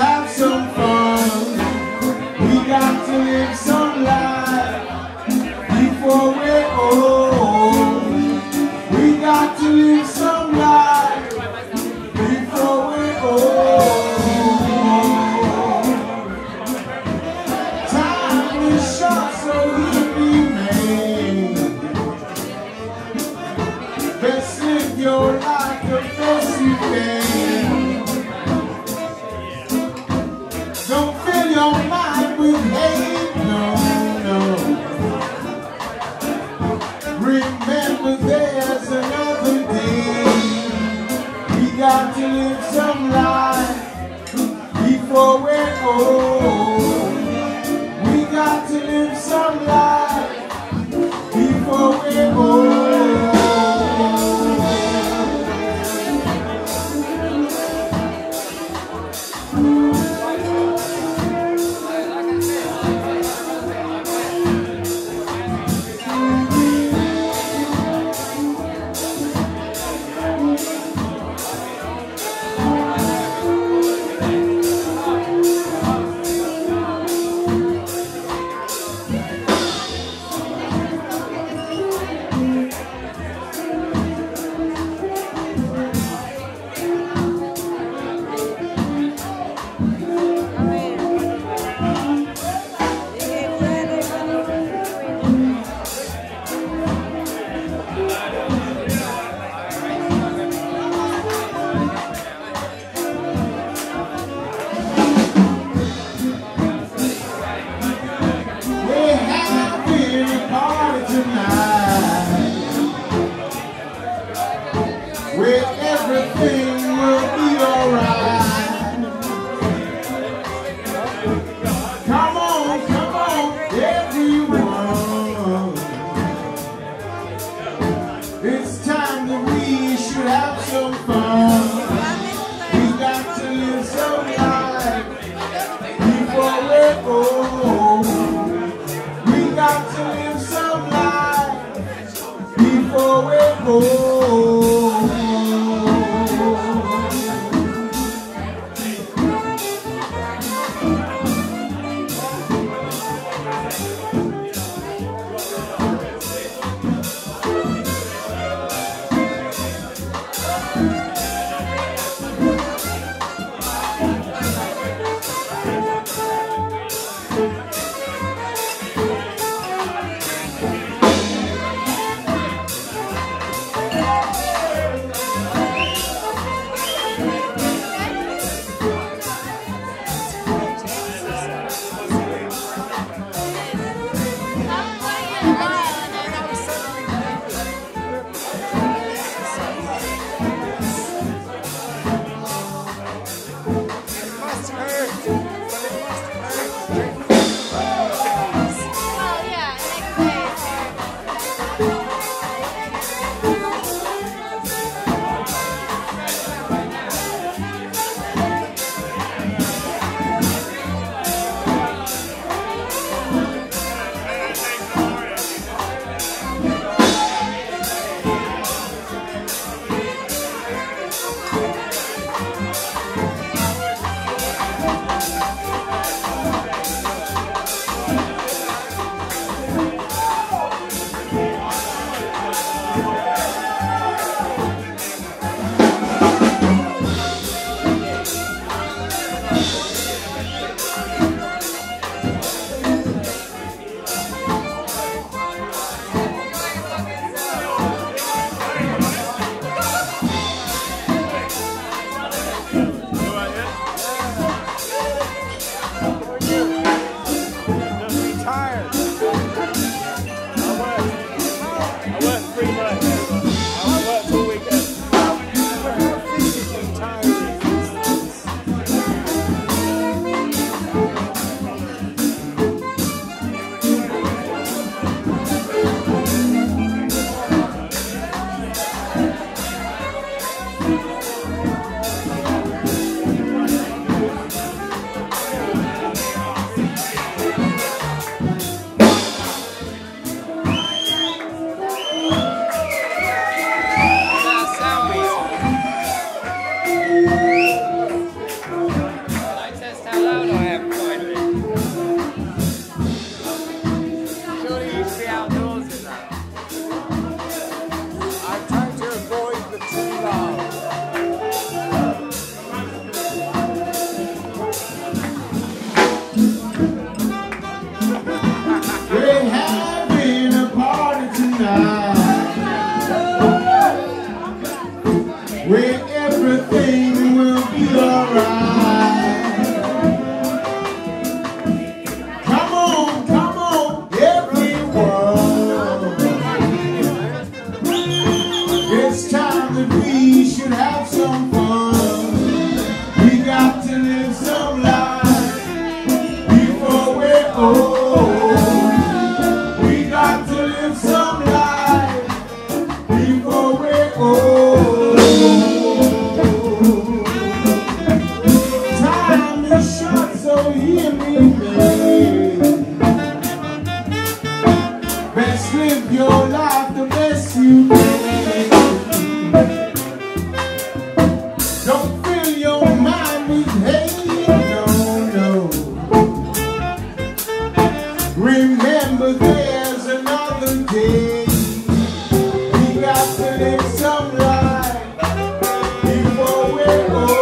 have some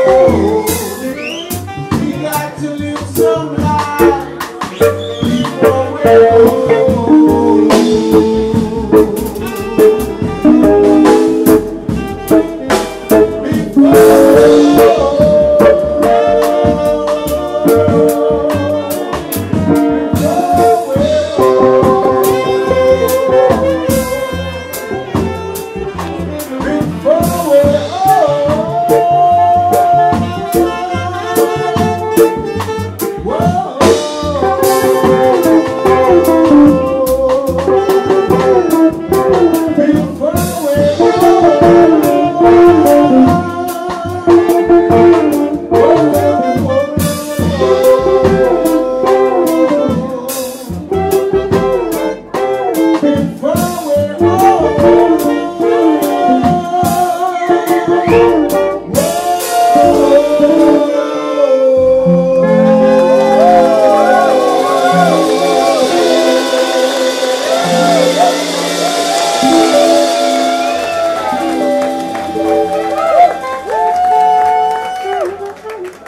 Uhul!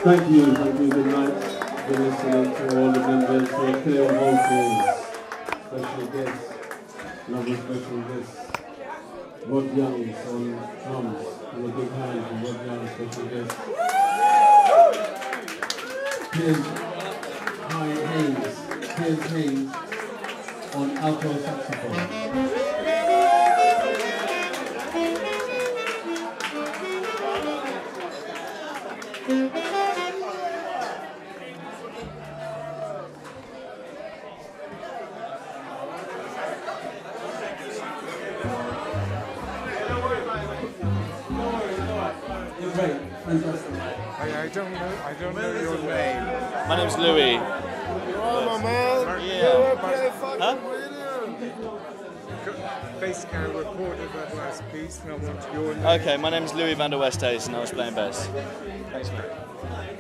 Thank you, thank you, good night. Been listening to all the members. For clear vocals, special guests, another special guest, Rod Young on drums, and a big hand for Rod Young, special guest. Piers Haynes, Piers Haynes on alto saxophone. You're name. My name's Louis. Oh my man. Yeah. Huh? Basically, I recorded that last piece, and I want your name. Okay, my name's Louis van der Westhuizen and I was playing bass. Thanks, mate.